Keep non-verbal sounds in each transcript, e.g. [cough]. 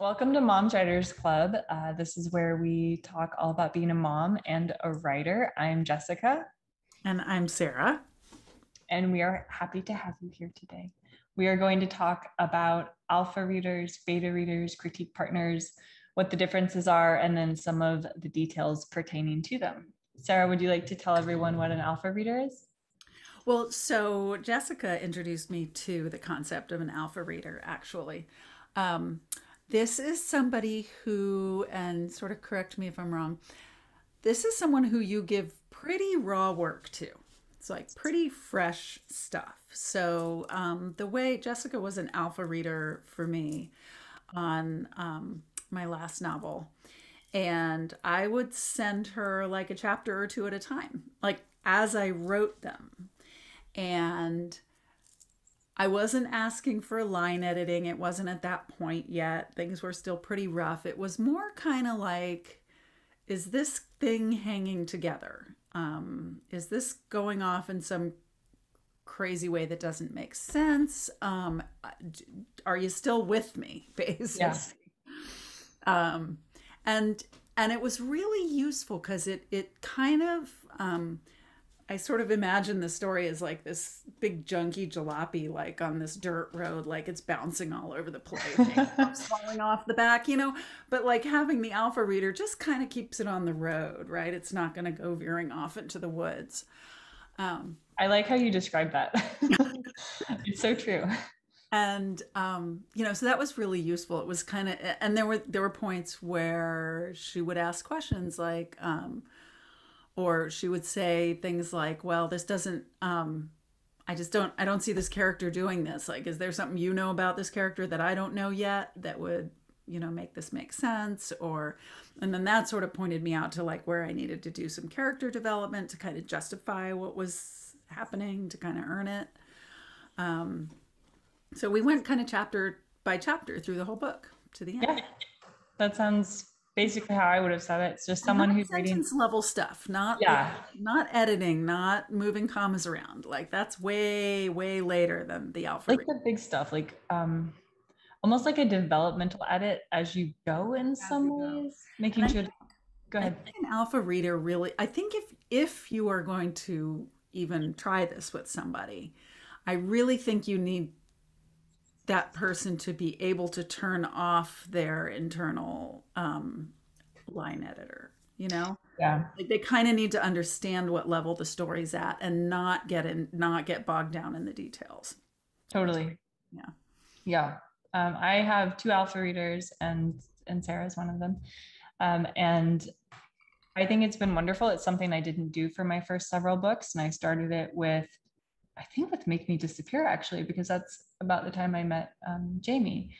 Welcome to Moms Writers Club. Uh, this is where we talk all about being a mom and a writer. I'm Jessica. And I'm Sara. And we are happy to have you here today. We are going to talk about alpha readers, beta readers, critique partners, what the differences are, and then some of the details pertaining to them. Sara, would you like to tell everyone what an alpha reader is? Well, so Jessica introduced me to the concept of an alpha reader, actually. Um, this is somebody who, and sort of correct me if I'm wrong, this is someone who you give pretty raw work to. It's like pretty fresh stuff. So um, the way Jessica was an alpha reader for me on um, my last novel, and I would send her like a chapter or two at a time, like as I wrote them. And I wasn't asking for line editing. It wasn't at that point yet. Things were still pretty rough. It was more kind of like, is this thing hanging together? Um, is this going off in some crazy way that doesn't make sense? Um, are you still with me, [laughs] basically? Yeah. Um, and and it was really useful because it it kind of um, I sort of imagine the story as like this big junky jalopy, like on this dirt road, like it's bouncing all over the place, [laughs] falling off the back, you know. But like having the alpha reader just kind of keeps it on the road, right? It's not going to go veering off into the woods. Um, I like how you describe that. [laughs] it's so true. And um, you know, so that was really useful. It was kind of, and there were there were points where she would ask questions like. Um, or she would say things like well this doesn't um i just don't i don't see this character doing this. Like is there something you know about this character that i don't know yet that would you know make this make sense? Or and then that sort of pointed me out to like where i needed to do some character development to kind of justify what was happening to kind of earn it. Um so we went kind of chapter by chapter through the whole book to the end. Yeah. That sounds basically how I would have said it. It's just someone who's reading level stuff, not yeah, like, not editing, not moving commas around. Like that's way way later than the alpha. Like the big stuff, like um, almost like a developmental edit as you go in as some ways, making and sure. To, go ahead. an alpha reader really. I think if if you are going to even try this with somebody, I really think you need that person to be able to turn off their internal um, line editor you know? Yeah. Like they kind of need to understand what level the story's at and not get in not get bogged down in the details. Totally. Yeah. Yeah. Um, i have two alpha readers and and sara's one of them. Um, and i think it's been wonderful. It's something i didn't do for my first several books and i started it with I think with Make Me Disappear, actually, because that's about the time I met um, Jamie.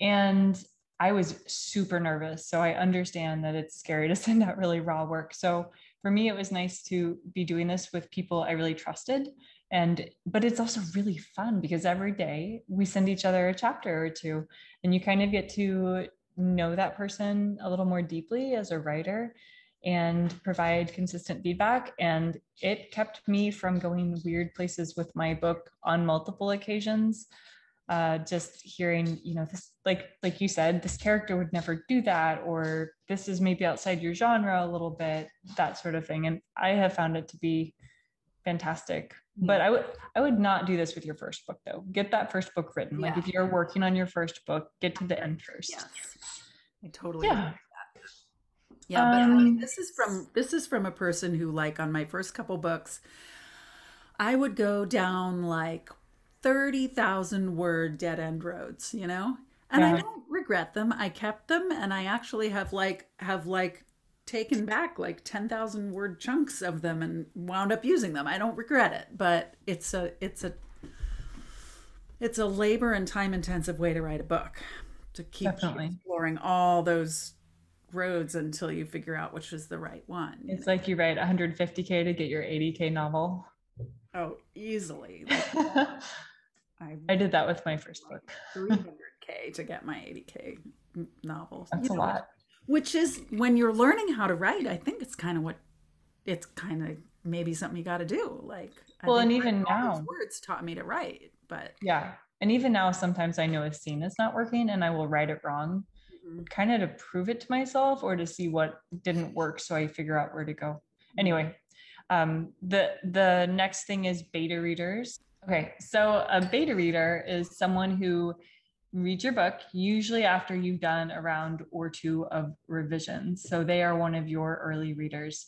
And I was super nervous. So I understand that it's scary to [laughs] send out really raw work. So for me, it was nice to be doing this with people I really trusted. And, but it's also really fun because every day we send each other a chapter or two, and you kind of get to know that person a little more deeply as a writer and provide consistent feedback. And it kept me from going weird places with my book on multiple occasions. Uh, just hearing, you know, this like like you said, this character would never do that, or this is maybe outside your genre a little bit, that sort of thing. And I have found it to be fantastic. But I would I would not do this with your first book though. Get that first book written. Yeah. Like if you're working on your first book, get to the end first. Yes. I totally yeah. Yeah, but um, I mean, this is from this is from a person who, like, on my first couple books, I would go down like thirty thousand word dead end roads, you know, and yeah. I don't regret them. I kept them, and I actually have like have like taken back like 10,000 word chunks of them and wound up using them. I don't regret it, but it's a it's a it's a labor and time intensive way to write a book to keep Definitely. exploring all those roads until you figure out which is the right one. It's like you write 150k to get your 80k novel. Oh, easily. [laughs] I, I did that with my first book. 300k [laughs] to get my 80k novel. That's you a lot. Which is when you're learning how to write, I think it's kind of what it's kind of maybe something you got to do. Like, well, and even now, words taught me to write, but yeah. And even now, sometimes I know a scene is not working and I will write it wrong. Kind of to prove it to myself or to see what didn't work so I figure out where to go. Anyway, um, the the next thing is beta readers. Okay, so a beta reader is someone who reads your book usually after you've done a round or two of revisions. So they are one of your early readers.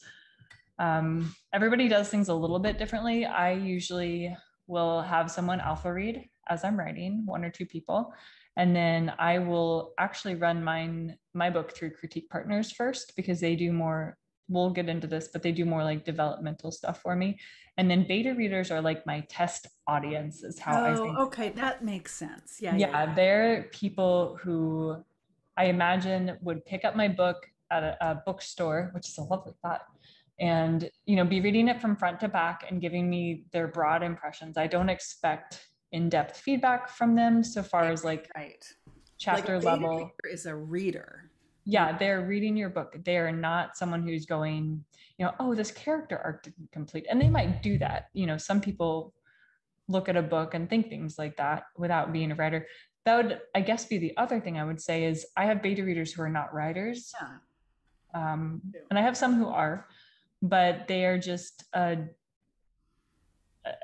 Um, everybody does things a little bit differently. I usually will have someone alpha read as I'm writing, one or two people. And then I will actually run mine, my book through critique partners first because they do more, we'll get into this, but they do more like developmental stuff for me. And then beta readers are like my test audience, is how oh, I think. Okay, that makes sense. Yeah, yeah. Yeah. They're people who I imagine would pick up my book at a, a bookstore, which is a lovely thought and you know be reading it from front to back and giving me their broad impressions i don't expect in-depth feedback from them so far as like right. chapter like level. is a reader. Yeah they're reading your book. They're not someone who's going you know oh this character arc didn't complete. And they might do that. You know some people look at a book and think things like that without being a writer. That would i guess be the other thing i would say is i have beta readers who are not writers. Yeah. um, and i have some who are but they are just uh,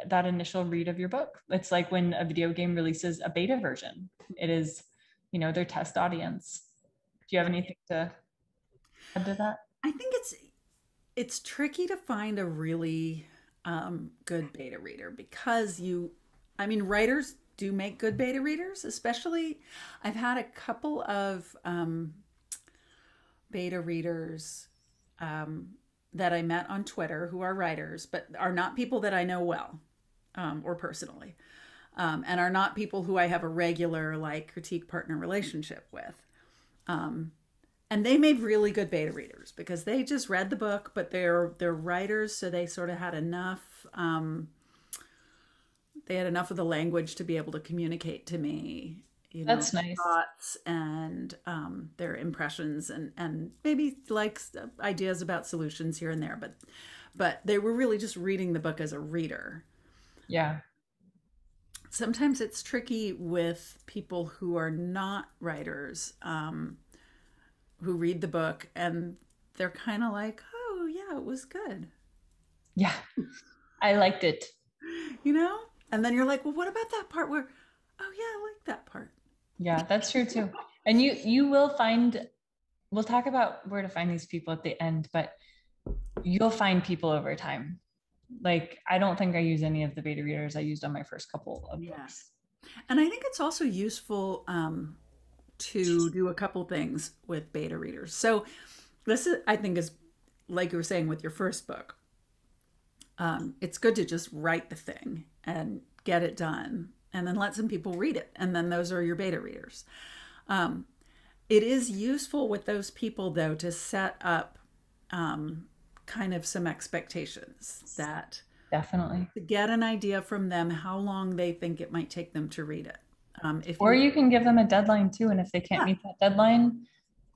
that initial read of your book. It's like when a video game releases a beta version. It is, you know, their test audience. Do you have anything to add to that? I think it's it's tricky to find a really um, good beta reader because you, I mean, writers do make good beta readers. Especially, I've had a couple of um, beta readers um, that I met on Twitter who are writers, but are not people that I know well um, or personally, um, and are not people who I have a regular like critique partner relationship with. Um, and they made really good beta readers because they just read the book, but they're they're writers, so they sort of had enough. Um, they had enough of the language to be able to communicate to me you know, that's nice. thoughts and um, their impressions and and maybe like ideas about solutions here and there but but they were really just reading the book as a reader. Yeah. Sometimes it's tricky with people who are not writers um, who read the book and they're kind of like oh yeah it was good. Yeah. I liked it. You know? And then you're like well what about that part where oh yeah i like that part yeah, that's true too. And you you will find we'll talk about where to find these people at the end, but you'll find people over time. Like I don't think I use any of the beta readers I used on my first couple of yeah. books. And I think it's also useful um, to do a couple things with beta readers. So this is I think is like you were saying with your first book. Um, it's good to just write the thing and get it done and then let some people read it. And then those are your beta readers. Um, it is useful with those people, though, to set up um, kind of some expectations that definitely to get an idea from them how long they think it might take them to read it. Um, if or you, you, can give them a deadline too, and if they can't yeah. meet that deadline,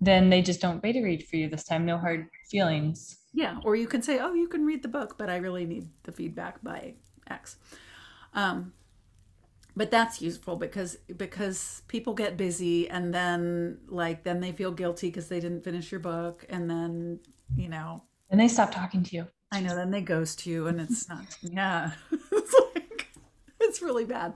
then they just don't beta read for you this time. No hard feelings. Yeah, or you can say, "Oh, you can read the book, but I really need the feedback by X." Um, but that's useful because because people get busy and then like then they feel guilty because they didn't finish your book and then you know. And they stop talking to you. I know then they ghost you and it's not [laughs] yeah. [laughs] It's like it's really bad.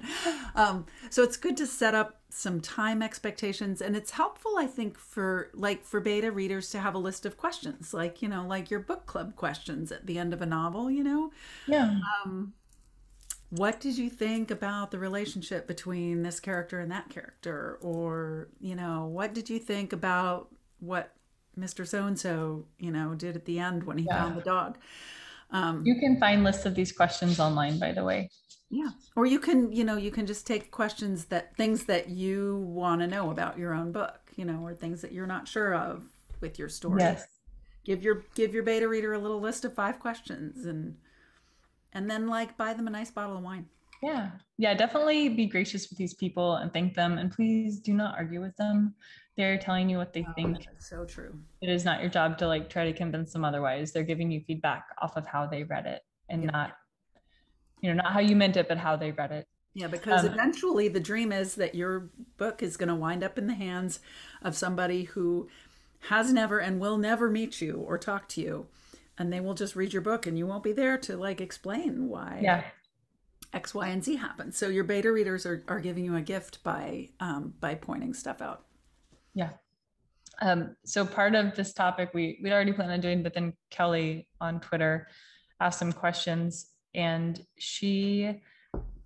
Um, so it's good to set up some time expectations and it's helpful i think for like for beta readers to have a list of questions like you know like your book club questions at the end of a novel you know? Yeah. Um, what did you think about the relationship between this character and that character? Or you know what did you think about what mr so and so you know did at the end when he yeah. found the dog? Um, you can find lists of these questions online by the way. Yeah. Or you can you know you can just take questions that things that you want to know about your own book you know or things that you're not sure of with your story. Yes. Give your give your beta reader a little list of five questions and and then like buy them a nice bottle of wine. Yeah. Yeah, definitely be gracious with these people and thank them and please do not argue with them. They're telling you what they oh, think. So true. It is not your job to like try to convince them otherwise. They're giving you feedback off of how they read it and not you know, not how you meant it but how they read it. Yeah, because um, eventually the dream is that your book is going to wind up in the hands of somebody who has never and will never meet you or talk to you. And they will just read your book and you won't be there to like explain why yeah. X, Y, and Z happened. So your beta readers are, are giving you a gift by um, by pointing stuff out. Yeah. Um, so part of this topic we we'd already planned on doing, but then Kelly on Twitter asked some questions and she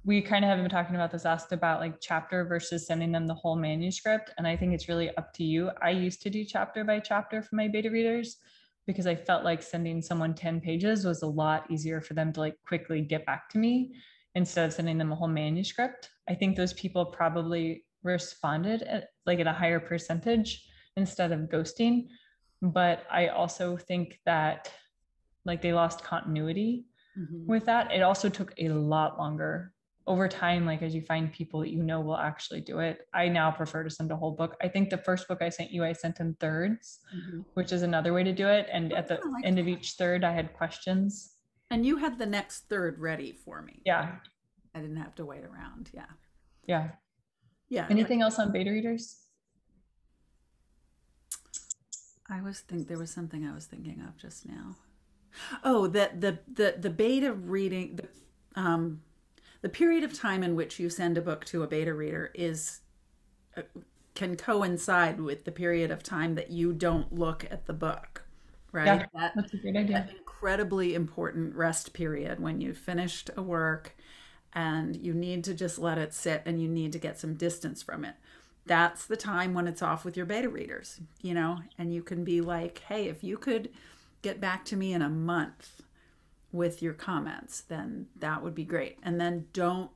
we kind of haven't been talking about this asked about like chapter versus sending them the whole manuscript and i think it's really up to you i used to do chapter by chapter for my beta readers because i felt like sending someone 10 pages was a lot easier for them to like quickly get back to me instead of sending them a whole manuscript i think those people probably responded at like at a higher percentage instead of ghosting but i also think that like they lost continuity mm-hmm. with that it also took a lot longer over time like as you find people that you know will actually do it i now prefer to send a whole book. I think the first book i sent you i sent in thirds mm-hmm. which is another way to do it. And at the like end that. of each third i had questions. And you had the next third ready for me. Yeah. I didn't have to wait around. Yeah. Yeah. Yeah. Anything else on beta readers? I was think there was something i was thinking of just now. Oh that the the the beta reading the um the period of time in which you send a book to a beta reader is uh, can coincide with the period of time that you don't look at the book right? Yeah, that, that's a great idea. incredibly important rest period when you've finished a work and you need to just let it sit and you need to get some distance from it. That's the time when it's off with your beta readers you know? And you can be like hey if you could get back to me in a month with your comments, then that would be great. And then don't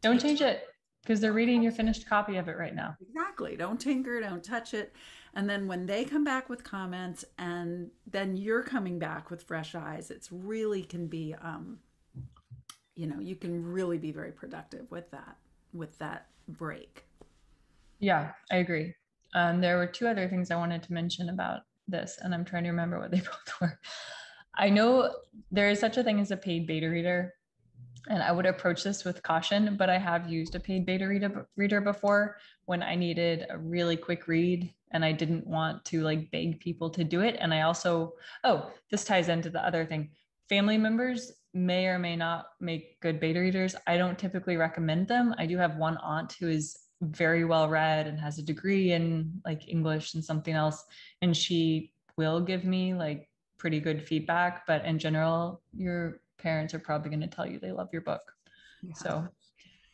don't change it because they're reading your finished copy of it right now. Exactly. Don't tinker, don't touch it. And then when they come back with comments and then you're coming back with fresh eyes, it's really can be um you know, you can really be very productive with that with that break. Yeah, I agree. Um, there were two other things I wanted to mention about this, and I'm trying to remember what they [laughs] both were. I know there is such a thing as a paid beta reader, and I would approach this with caution, but I have used a paid beta reader, reader before when I needed a really quick read and I didn't want to like beg people to do it. And I also, oh, this ties into the other thing. Family members may or may not make good beta readers. I don't typically recommend them. I do have one aunt who is very well read and has a degree in like English and something else. And she will give me like pretty good feedback, but in general, your parents are probably going to tell you they love your book. Yeah. So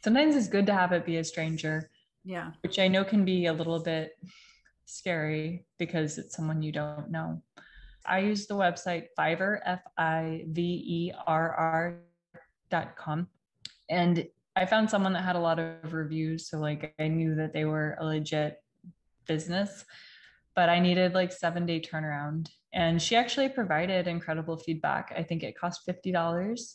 sometimes it's good to have it be a stranger. Yeah. Which I know can be a little bit scary because it's someone you don't know. I use the website Fiverr, F I V E R R dot com. And I found someone that had a lot of reviews. So, like, I knew that they were a legit business, but I needed like seven day turnaround. And she actually provided incredible feedback. I think it cost $50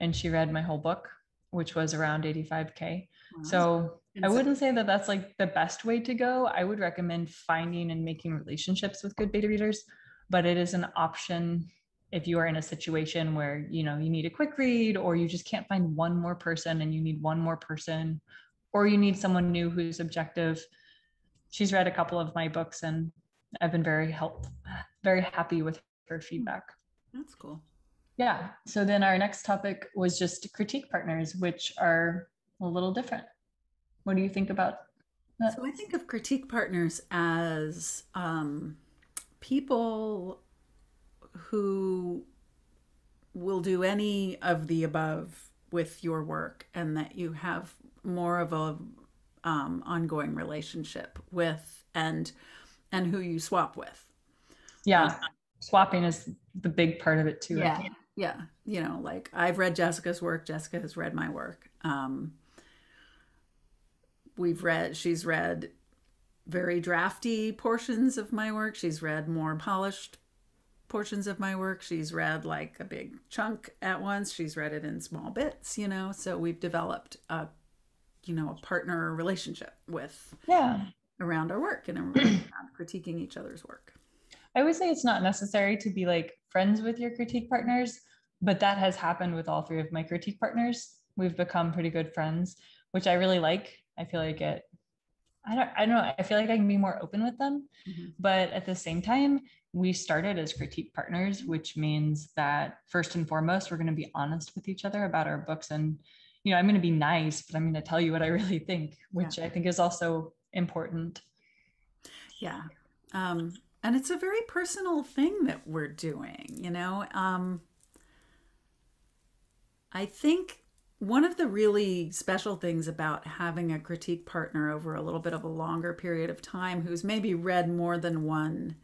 and she read my whole book, which was around 85K. Wow. So I wouldn't say that that's like the best way to go. I would recommend finding and making relationships with good beta readers, but it is an option if you are in a situation where you know you need a quick read or you just can't find one more person and you need one more person or you need someone new who's objective she's read a couple of my books and I've been very help very happy with her feedback. That's cool. Yeah. So then our next topic was just critique partners, which are a little different. What do you think about that? So I think of critique partners as um, people who will do any of the above with your work and that you have more of a um, ongoing relationship with and and who you swap with. Yeah, um, swapping is the big part of it too. Yeah, yeah. You know, like I've read Jessica's work. Jessica has read my work. Um, we've read. She's read very drafty portions of my work. She's read more polished portions of my work. She's read like a big chunk at once. She's read it in small bits, you know. So we've developed a you know a partner relationship with yeah around our work and around [clears throat] critiquing each other's work i would say it's not necessary to be like friends with your critique partners but that has happened with all three of my critique partners we've become pretty good friends, which I really like. I feel like it I don't I don't know, I feel like I can be more open with them. Mm-hmm. But at the same time, we started as critique partners, which means that first and foremost, we're going to be honest with each other about our books. And, you know, I'm going to be nice, but I'm going to tell you what I [laughs] really think, which yeah. I think is also important. Yeah. Um, and it's a very personal thing that we're doing, you know. Um, I think one of the really special things about having a critique partner over a little bit of a longer period of time who's maybe read more than one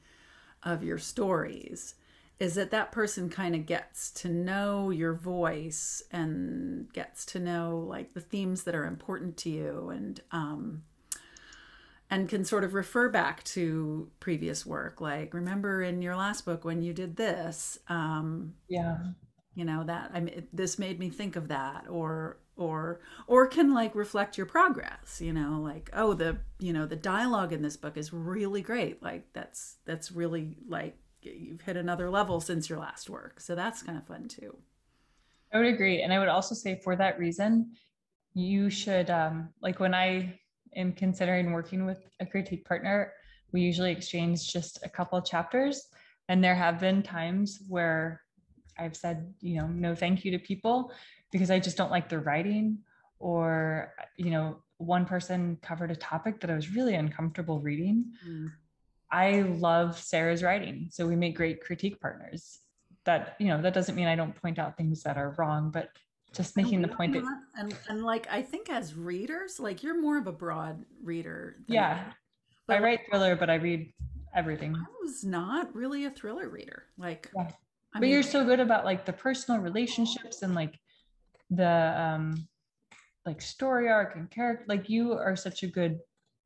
of your stories is that that person kind of gets to know your voice and gets to know like the themes that are important to you and um and can sort of refer back to previous work. Like remember in your last book when you did this um yeah. you know that i mean this made me think of that or or or can like reflect your progress you know like oh the you know the dialogue in this book is really great. Like that's that's really like you've hit another level since your last work so that's kind of fun too i would agree and i would also say for that reason you should um like when i am considering working with a critique partner we usually exchange just a couple chapters and there have been times where I've said, you know, no thank you to people because I just don't like their writing or, you know, one person covered a topic that I was really uncomfortable reading. Mm. I love Sara's writing. So we make great critique partners. That, you know, that doesn't mean I don't point out things that are wrong, but just making the point that and, and like I think as readers, like you're more of a broad reader. yeah. I write thriller, but I read everything. I was not really a thriller reader. Like yeah. I but mean, you're so good about like the personal relationships and like the um like story arc and character like you are such a good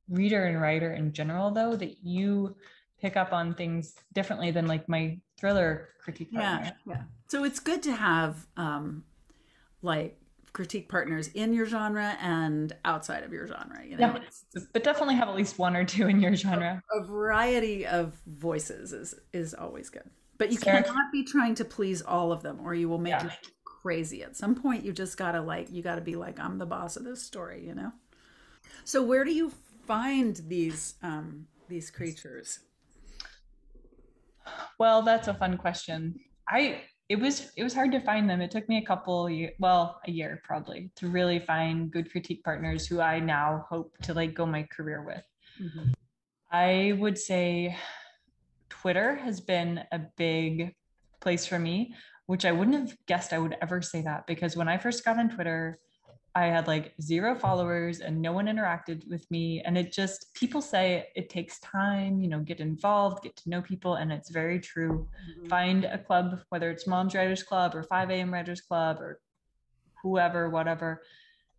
reader and writer in general though that you pick up on things differently than like my thriller critique partner. yeah yeah so it's good to have um like critique partners in your genre and outside of your genre you know yeah, but definitely have at least one or two in your genre a, a variety of voices is is always good but you Sara. cannot be trying to please all of them or you will make yeah. it crazy. At some point you just gotta like you gotta be like, I'm the boss of this story, you know? So where do you find these um these creatures? Well, that's a fun question. I it was it was hard to find them. It took me a couple well, a year probably to really find good critique partners who I now hope to like go my career with. Mm-hmm. I would say Twitter has been a big place for me, which I wouldn't have guessed I would ever say that because when I first got on Twitter, I had like zero followers and no one interacted with me. And it just, people say it takes time, you know, get involved, get to know people. And it's very true. Mm-hmm. Find a club, whether it's Mom's Writers Club or 5 a.m. Writers Club or whoever, whatever,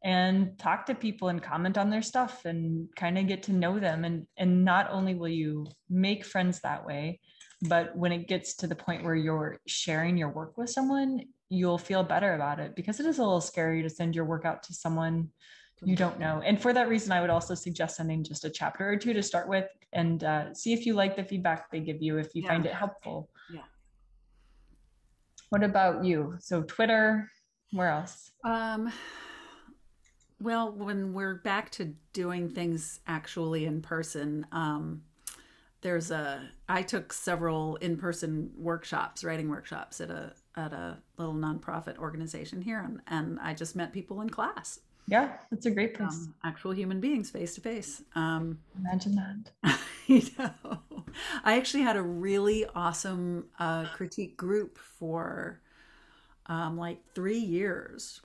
and talk to people and comment on their stuff and kind of get to know them and and not only will you make friends that way but when it gets to the point where you're sharing your work with someone you'll feel better about it because it is a little scary to send your work out to someone you don't know. And for that reason i would also suggest sending just a chapter or two to start with and uh, see if you like the feedback they give you if you yeah. find it helpful. Yeah. What about you? So twitter where else? Um well, when we're back to doing things actually in person, um, there's a. I took several in-person workshops, writing workshops at a at a little nonprofit organization here, and, and I just met people in class. Yeah, it's a great place. Um, actual human beings, face to face. Imagine that. [laughs] you know, I actually had a really awesome uh, critique group for um, like three years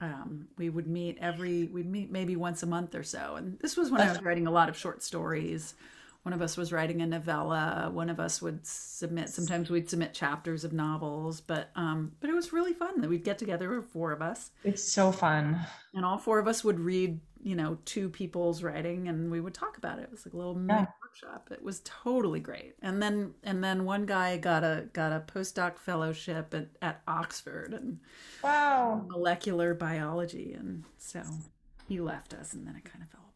um, we would meet every we'd meet maybe once a month or so and this was when i was writing a lot of short stories one of us was writing a novella. One of us would submit sometimes we'd submit chapters of novels but um but it was really fun that we'd get together four of us. It's so fun. And all four of us would read you know two people's writing and we would talk about it. It was like a little yeah. workshop. It was totally great. And then and then one guy got a got a postdoc fellowship at, at oxford and wow. molecular biology. And so he left us and then it kind of fell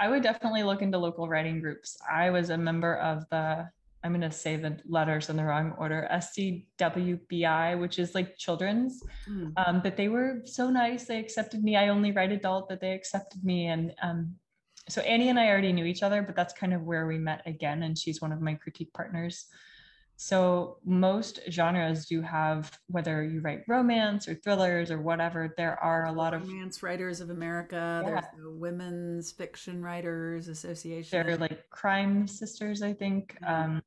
i would definitely look into local writing groups i was a member of the I'm going to say the letters in the wrong order, SCWBI, which is like children's. Mm. Um, but they were so nice. They accepted me. I only write adult, but they accepted me. And um, so Annie and I already knew each other, but that's kind of where we met again. And she's one of my critique partners. So most genres do have, whether you write romance or thrillers or whatever, there are a lot of romance writers of America. Yeah. There's the Women's Fiction Writers Association. They're like crime sisters, I think. Um,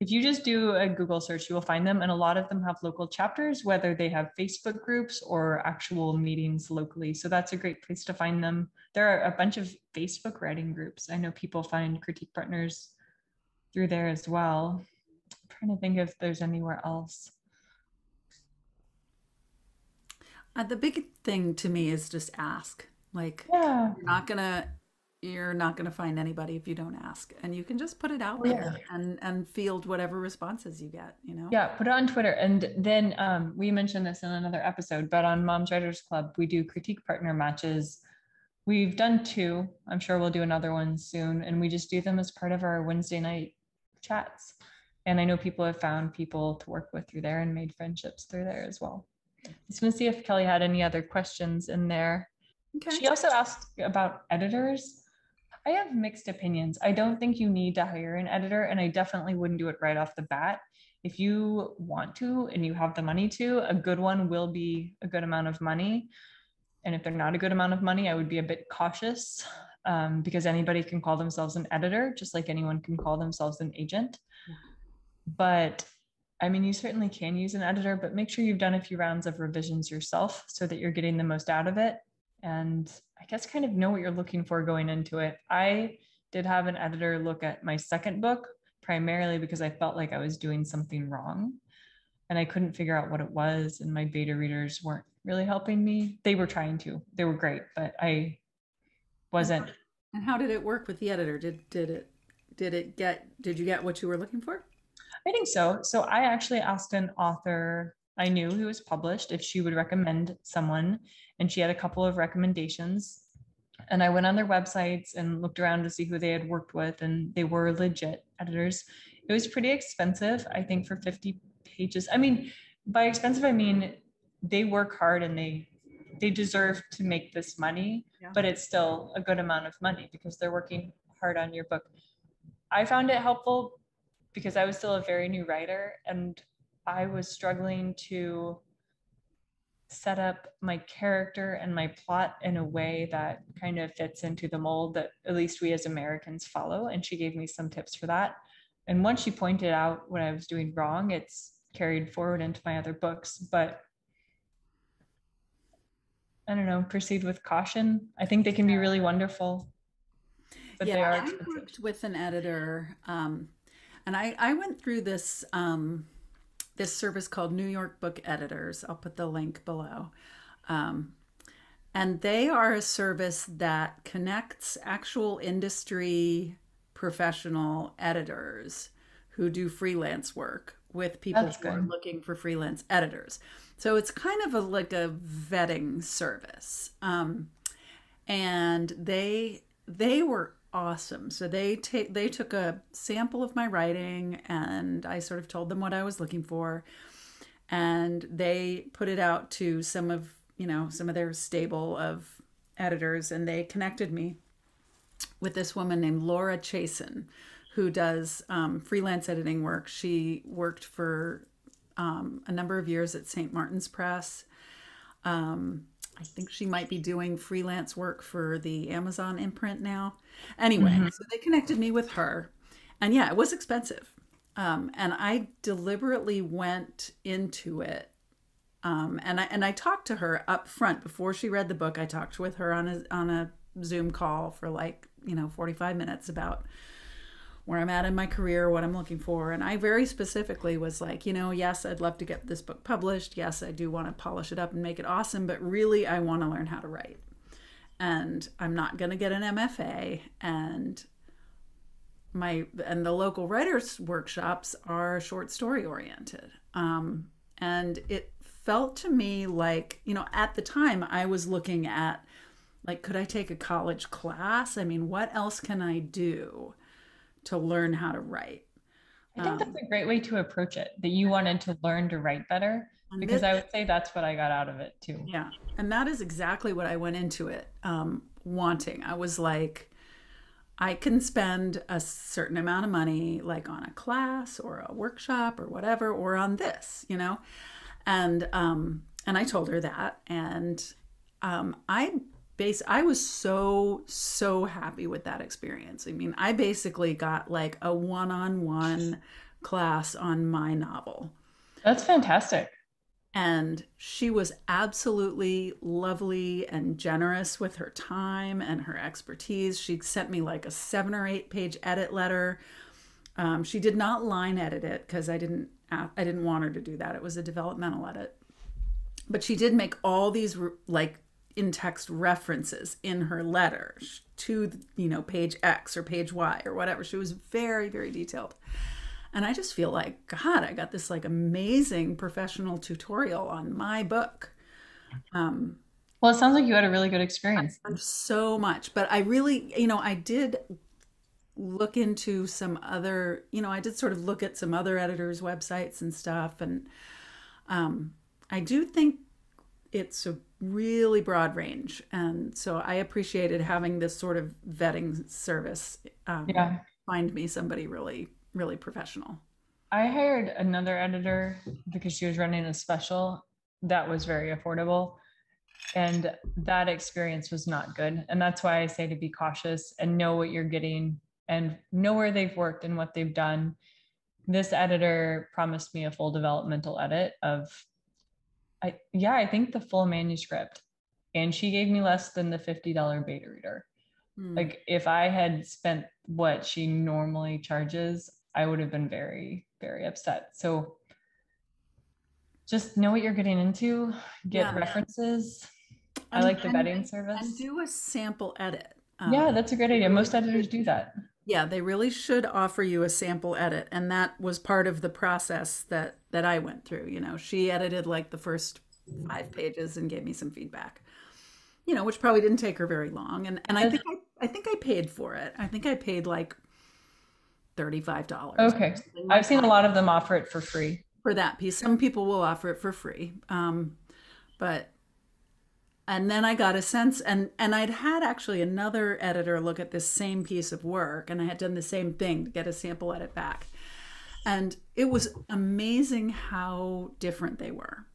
if you just do a Google search, you will find them. And a lot of them have local chapters, whether they have Facebook groups or actual meetings locally. So that's a great place to find them. There are a bunch of Facebook writing groups. I know people find critique partners through there as well. I'm trying to think if there's anywhere else. Uh, the big thing to me is just ask. Like, yeah. you're not gonna you're not going to find anybody if you don't ask. And you can just put it out there and and field whatever responses you get you know? Yeah put it on twitter. And then um, we mentioned this in another episode but on moms writers club we do critique partner matches. We've done two. I'm sure we'll do another one soon. And we just do them as part of our wednesday night chats and i know people have found people to work with through there and made friendships through there as well i was going to see if kelly had any other questions in there okay. she also asked about editors I have mixed opinions. I don't think you need to hire an editor, and I definitely wouldn't do it right off the bat. If you want to and you have the money to, a good one will be a good amount of money. And if they're not a good amount of money, I would be a bit cautious um, because anybody can call themselves an editor, just like anyone can call themselves an agent. But I mean, you certainly can use an editor, but make sure you've done a few rounds of revisions yourself so that you're getting the most out of it and I guess kind of know what you're looking for going into it. I did have an editor look at my second book primarily because I felt like I was doing something wrong and I couldn't figure out what it was. And my beta readers weren't really helping me. They were trying to, they were great, but I wasn't. And how did it work with the editor? Did, did it, did it get, did you get what you were looking for? I think so. So I actually asked an author I knew who was published if she would recommend someone and she had a couple of recommendations and i went on their websites and looked around to see who they had worked with and they were legit editors it was pretty expensive i think for 50 pages i mean by expensive i mean they work hard and they they deserve to make this money yeah. but it's still a good amount of money because they're working hard on your book i found it helpful because i was still a very new writer and i was struggling to set up my character and my plot in a way that kind of fits into the mold that at least we as Americans follow. And she gave me some tips for that. And once she pointed out what I was doing wrong, it's carried forward into my other books. But I don't know, proceed with caution. I think they can be really wonderful. But yeah, they are I worked with an editor, um, and I, I went through this um, this service called New York Book Editors. I'll put the link below. Um, and they are a service that connects actual industry professional editors who do freelance work with people That's who good. are looking for freelance editors. So it's kind of a like a vetting service. Um, and they they were awesome. So they take they took a sample of my writing and I sort of told them what I was looking for and they put it out to some of, you know, some of their stable of editors and they connected me with this woman named Laura Chasen who does um, freelance editing work. She worked for um, a number of years at St. Martin's Press. Um, I think she might be doing freelance work for the Amazon imprint now. Anyway, mm-hmm. so they connected me with her. And yeah, it was expensive. Um, and I deliberately went into it. Um, and I and I talked to her up front before she read the book. I talked with her on a on a Zoom call for like you know forty five minutes about where I'm at in my career, what I'm looking for. And I very specifically was like, you know, yes, I'd love to get this book published. Yes, I do want to polish it up and make it awesome, but really, I want to learn how to write. And I'm not going to get an MFA. And my and the local writers workshops are short story oriented. Um, and it felt to me like, you know, at the time I was looking at like, could I take a college class? I mean, what else can I do? To learn how to write. I think that's Um, a great way to approach it. That you wanted to learn to write better, because this- I would say that's what I got out of it too. Yeah. And that is exactly what I went into it um, wanting. I was like, I can spend a certain amount of money, like on a class or a workshop or whatever, or on this, you know? And, um, and I told her that. And um, I base, I was so, so happy with that experience. I mean, I basically got like a one on one class on my novel That's fantastic. and she was absolutely lovely and generous with her time and her expertise. She sent me like a seven or eight page edit letter. Um, she did not line edit it because I didn't I didn't want her to do that. It was a developmental edit, but she did make all these like in text references in her letter to you know page X or page Y or whatever. She was very very detailed. And I just feel like, God, I got this like amazing professional tutorial on my book. Um, Well, it sounds like you had a really good experience. so much, but I really, you know, I did look into some other, you know, I did sort of look at some other editors' websites and stuff. And um, I do think it's a really broad range. And so I appreciated having this sort of vetting service um, Yeah. find me somebody really, really professional. I hired another editor because she was running a special that was very affordable. And that experience was not good. And that's why I say to be cautious and know what you're getting and know where they've worked and what they've done. This editor promised me a full developmental edit of, I yeah, I think the full manuscript. And she gave me less than the $50 beta reader. Hmm. Like if I had spent what she normally charges, I would have been very, very upset. So just know what you're getting into, get Yeah. references. I And- like the and- vetting and service. do a sample edit. Yeah, Um, that's a great idea. Most editors do that. Yeah, they really should offer you a sample edit, and that was part of the process that that I went through. You know, she edited like the first five pages and gave me some feedback. You know, which probably didn't take her very long, and and I think I, I think I paid for it. I think I paid like thirty five dollars. Okay. I've seen a lot of them offer it for free. for that piece. Some people will offer it for free. Um, but and then I got a sense and and I'd had actually another editor look at this same piece of work and I had done the same thing to get a sample edit back. And it was amazing how different they were.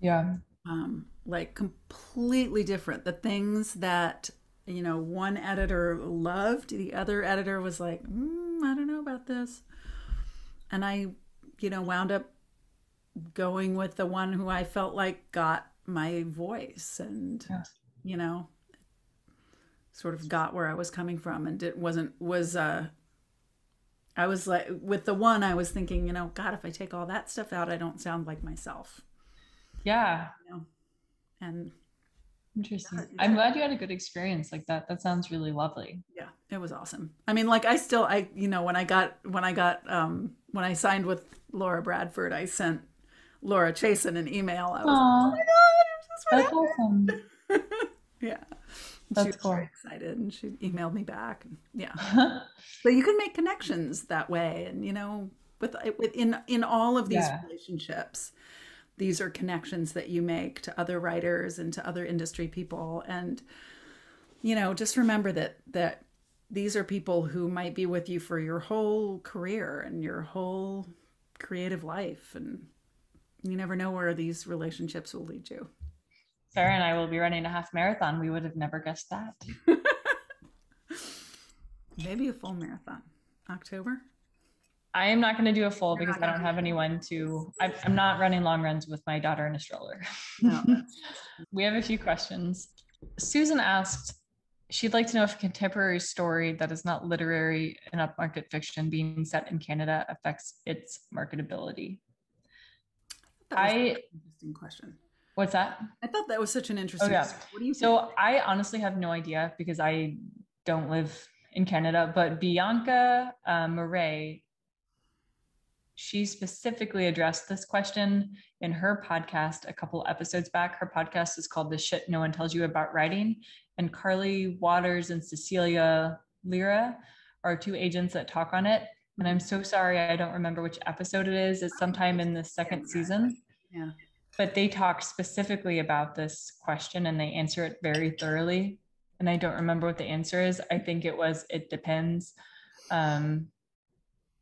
Yeah. Um, like completely different. The things that you know one editor loved, the other editor was like, mm, I don't know about this. And I, you know, wound up going with the one who I felt like got my voice and Yeah. you know sort of got where I was coming from and it wasn't was uh I was like with the one I was thinking, you know, god if I take all that stuff out I don't sound like myself. Yeah. You know. And Interesting. Yeah, I'm glad you had a good experience like that. That sounds really lovely. yeah, it was awesome. I mean like I still I you know when I got when I got um when I signed with Laura Bradford I sent Laura Chasen an email. I was like, oh my god, that's awesome. happened." [laughs] yeah. That's she was cool. very excited and she emailed me back. And, yeah. [laughs] So you can make connections that way, and you know, with, with in in all of these Yeah. relationships, these are connections that you make to other writers and to other industry people, and you know, just remember that that these are people who might be with you for your whole career and your whole creative life, and you never know where these relationships will lead you. Sara and I will be running a half marathon. We would have never guessed that. [laughs] Maybe a full marathon, October. I am not going to do a full You're because I don't have anyone to. I'm, I'm not running long runs with my daughter in a stroller. No, [laughs] we have a few questions. Susan asked, she'd like to know if a contemporary story that is not literary and upmarket fiction being set in Canada affects its marketability. That was I- an interesting question. What's that? I thought that was such an interesting. Oh, yeah. What do you So think? I honestly have no idea because I don't live in Canada, but Bianca uh, Marais, she specifically addressed this question in her podcast a couple episodes back. Her podcast is called The Shit No One Tells You About Writing. And Carly Watters and Cecilia Lyra are two agents that talk on it. And I'm so sorry I don't remember which episode it is. It's sometime in the second season. Yeah. But they talk specifically about this question and they answer it very thoroughly. And I don't remember what the answer is. I think it was it depends. Um,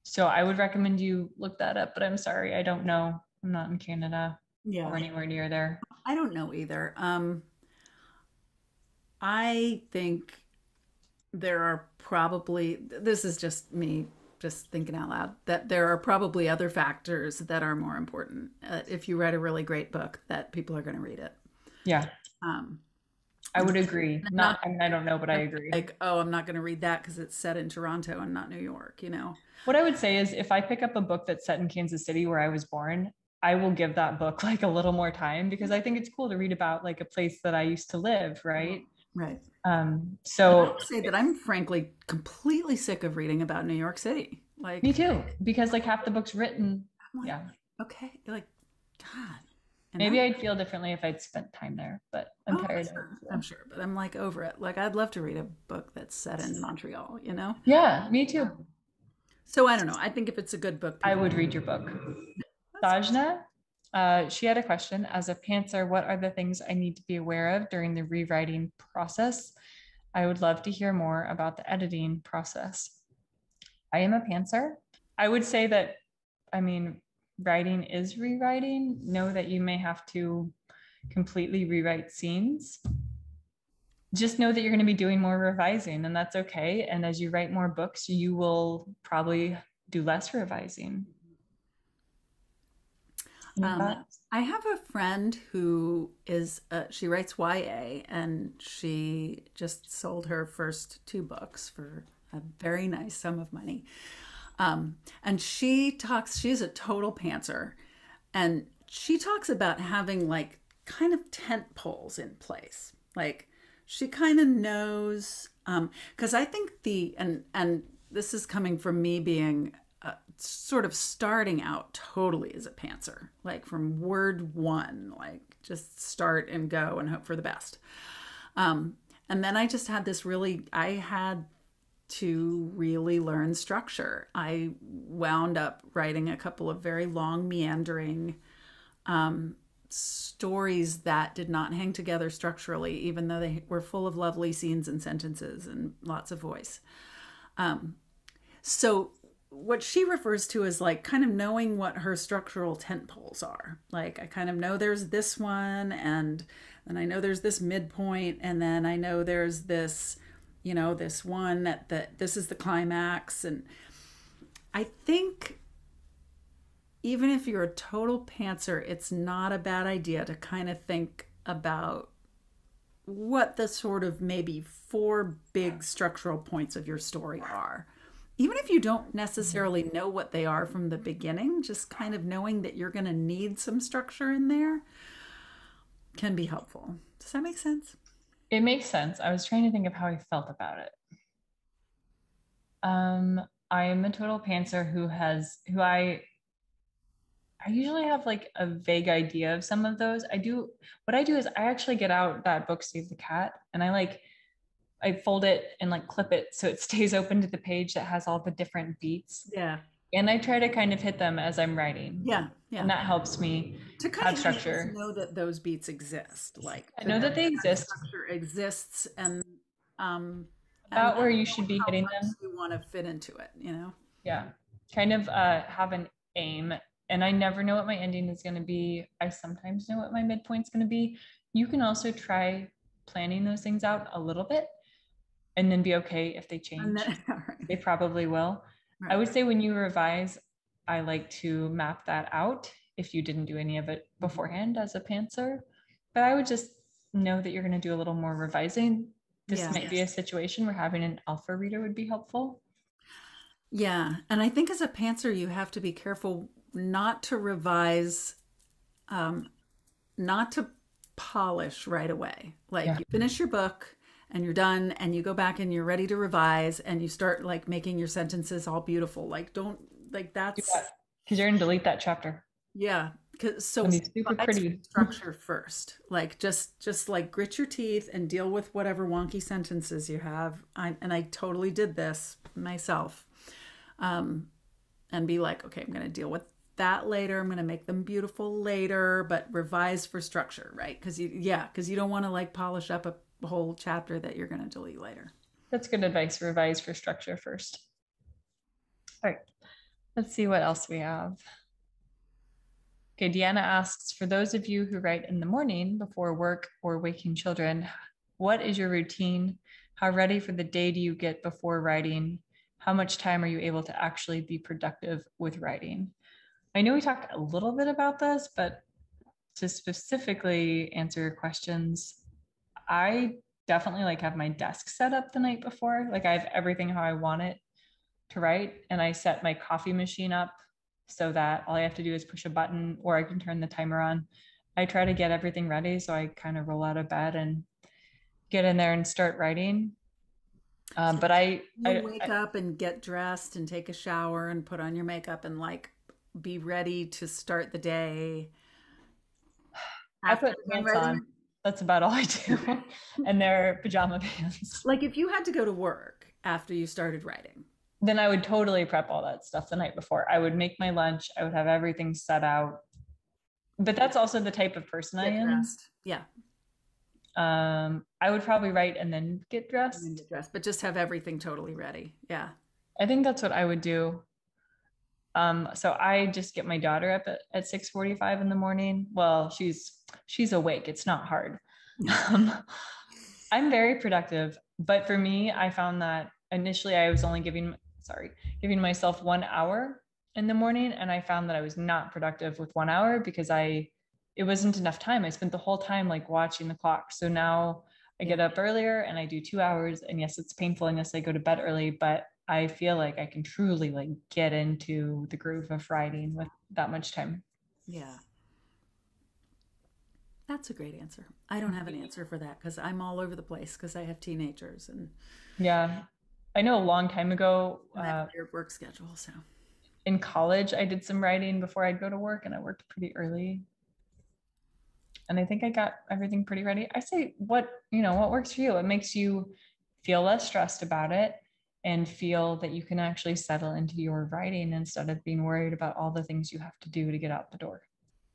so I would recommend you look that up, but I'm sorry, I don't know. I'm not in Canada Yeah. or anywhere near there. I don't know either. Um, I think there are probably, this is just me just thinking out loud, that there are probably other factors that are more important. Uh, if you write a really great book, that people are going to read it. Yeah, Um, I would agree. Not, I mean, I don't know, but I agree. like, oh, I'm not going to read that because it's set in Toronto and not New York, you know? What I would say is if I pick up a book that's set in Kansas City where I was born, I will give that book like a little more time because I think it's cool to read about like a place that I used to live, right? Right. Um, so say that I'm frankly completely sick of reading about New York City. Like, me too, because like half the book's written. Like, Yeah. okay, like, God. And Maybe I'm- I'd feel differently if I'd spent time there, but I'm Oh, tired of sure. I'm sure, but I'm like over it. Like I'd love to read a book that's set in Montreal, you know? Yeah, me too. So I don't know. I think if it's a good book, I would read your book. Sajna, uh, she had a question. As a pantser, what are the things I need to be aware of during the rewriting process? I would love to hear more about the editing process. I am a pantser. I would say that, I mean, writing is rewriting. Know that you may have to completely rewrite scenes. Just know that you're going to be doing more revising, and that's okay. And as you write more books, you will probably do less revising. Um. I have a friend who is uh, she writes YA and she just sold her first two books for a very nice sum of money. Um, and she talks, she's a total pantser, and she talks about having like kind of tent poles in place. Like she kind of knows, um, because I think the and and this is coming from me being sort of starting out totally as a pantser, like from word one, like just start and go and hope for the best. Um, and then I just had this really, I had to really learn structure. I wound up writing a couple of very long, meandering um, stories that did not hang together structurally, even though they were full of lovely scenes and sentences and lots of voice. Um, so, what she refers to is like kind of knowing what her structural tent poles are. Like, I kind of know there's this one, and then I know there's this midpoint, and then I know there's this you know this one that the this is the climax. And i think even if you're a total pantser it's not a bad idea to kind of think about what the sort of maybe four big structural points of your story are even if you don't necessarily know what they are from the beginning just kind of knowing that you're going to need some structure in there can be helpful does that make sense It makes sense. I was trying to think of how I felt about it. Um, I am a total pantser who has who I I usually have like a vague idea of some of those. I do what I do is I actually get out that book Save the Cat and I like I fold it and like clip it so it [laughs] stays open to the page that has all the different beats. yeah And I try to kind of hit them as I'm writing. yeah yeah And that helps me. to kind have of structure. know that those beats exist like I know that they exist. structure exists and um About and where you should be hitting them. you want to fit into it you know yeah kind of uh have an aim and i never know what my ending is going to be i sometimes know what my midpoint's going to be you can also try planning those things out a little bit and then be okay if they change. then [laughs] right. they probably will. I would say when you revise i like to map that out if you didn't do any of it beforehand as a pantser. But i would just know that you're going to do a little more revising. This might be a situation where having an alpha reader would be helpful. Yeah and i think as a pantser you have to be careful not to revise um not to polish right away. Like Yeah. you finish your book and you're done and you go back and you're ready to revise and you start like making your sentences all beautiful like don't like that's because you're going to delete that chapter Yeah, cause so super pretty. structure first. Like just just like grit your teeth and deal with whatever wonky sentences you have. I, and I totally did this myself. Um, and be like, okay, I'm going to deal with that later. I'm going to make them beautiful later, but revise for structure, right? Because you, yeah, because you don't want to like polish up a whole chapter that you're going to delete later. That's good advice. Revise for structure first. All right, let's see what else we have. Okay, Deanna asks For those of you who write in the morning before work or waking children, what is your routine? How ready for the day do you get before writing? How much time are you able to actually be productive with writing? I know we talked a little bit about this, but to specifically answer your questions, I definitely like have my desk set up the night before. Like I have everything how I want it to write, and I set my coffee machine up so that all I have to do is push a button or I can turn the timer on. I try to get everything ready so I kind of roll out of bed and get in there and start writing. Um, but I, I wake I, up and get dressed and take a shower and put on your makeup and like be ready to start the day. I put pants on. That's about all I do, [laughs] and they're pajama pants. Like if you had to go to work after you started writing, then I would totally prep all that stuff the night before. I would make my lunch. I would have everything set out. But that's also the type of person get I am. Dressed. Yeah. Um, I would probably write and then get dressed. Then get dressed, but just have everything totally ready. Yeah. I think that's what I would do. Um, so I just get my daughter up at, at 6:45 in the morning. Well, she's she's awake. It's not hard. [laughs] um, I'm very productive, but for me, I found that initially I was only giving sorry, giving myself one hour in the morning. And I found that I was not productive with one hour because I, it wasn't enough time. I spent the whole time like watching the clock. So now I get up earlier and I do two hours. And yes, it's painful. And yes, I go to bed early, but I feel like I can truly like get into the groove of writing with that much time. Yeah. That's a great answer. I don't have an answer for that because I'm all over the place because I have teenagers and yeah. I know a long time ago. Uh, your work schedule, so in college, I did some writing before I'd go to work, and I worked pretty early. And I think I got everything pretty ready. I say, what you know, what works for you? It makes you feel less stressed about it and feel that you can actually settle into your writing instead of being worried about all the things you have to do to get out the door.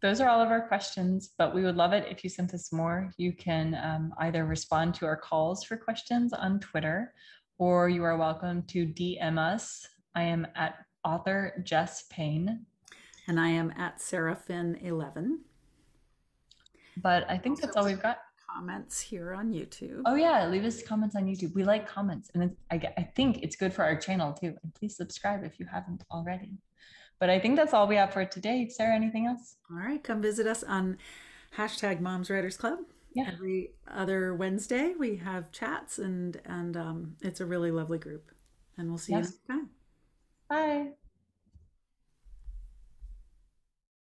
Those are all of our questions, but we would love it if you sent us more. You can um, either respond to our calls for questions on Twitter or you are welcome to DM us. I am at author Jess Payne. And I am at Seraphin11. But I think that's all we've got. Comments here on YouTube. Oh, yeah. Leave us comments on YouTube. We like comments. And I, I think it's good for our channel too. And please subscribe if you haven't already. But I think that's all we have for today. Sara, anything else? All right. Come visit us on hashtag Moms Writers Club yeah. every other Wednesday we have chats and and um, it's a really lovely group. And we'll see yes. you next time. Bye.